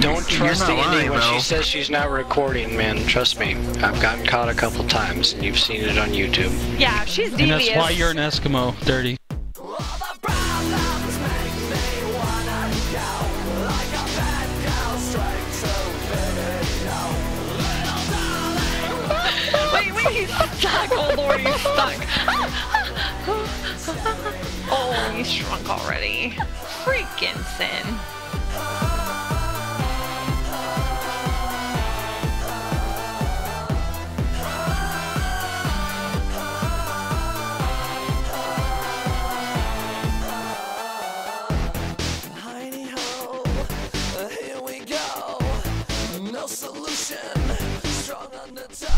Don't trust not the Indian lying, when though. she says she's not recording, man. Trust me. I've gotten caught a couple times, and you've seen it on YouTube. Yeah, she's And devious. that's why you're an Eskimo, dirty. Wait, wait, he's stuck. Oh lord, he's stuck. oh, he's shrunk already. Freaking sin.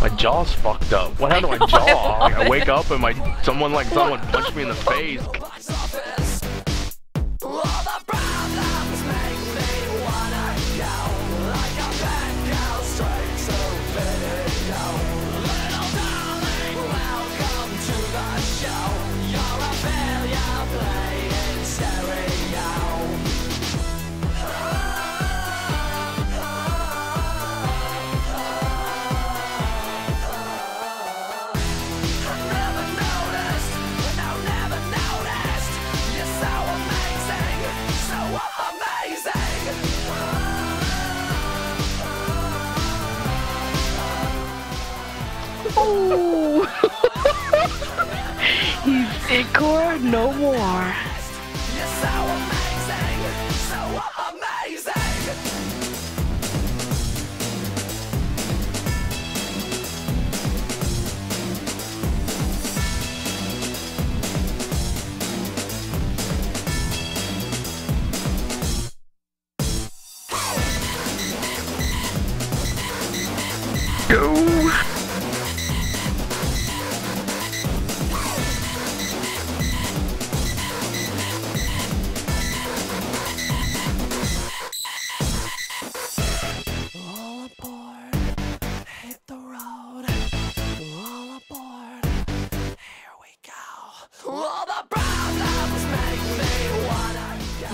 My jaw's fucked up. What happened to my jaw? Like I wake up and my someone like someone punched me in the face. He's Igor no more.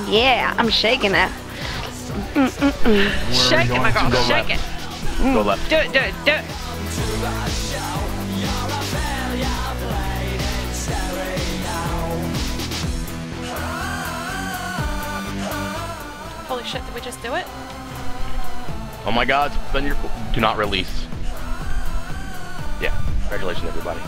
Yeah, I'm shaking it. Mm, mm, mm. Shake it, my girl. Go Shake left. it. Go left. Do it, do it, do it. To the show, you're a failure played in stereo. Holy shit, did we just do it? Oh my god, spend your do not release. Yeah. Congratulations everybody.